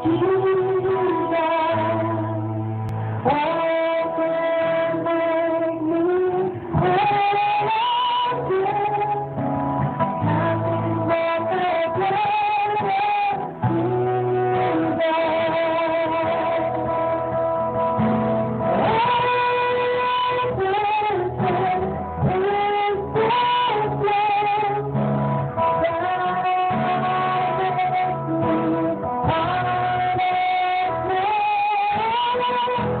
Oh, Oh,